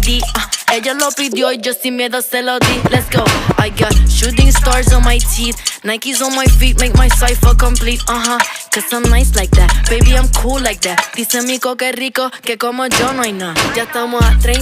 DVD. Uh, ella lo pidió y yo sin miedo se lo di. Let's go. I got shooting stars on my teeth. Nikes on my feet make my cipher complete. Uh huh. Cause I'm nice like that. Baby, I'm cool like that. Dice mi que rico que como yo no hay nada. Ya estamos a 30.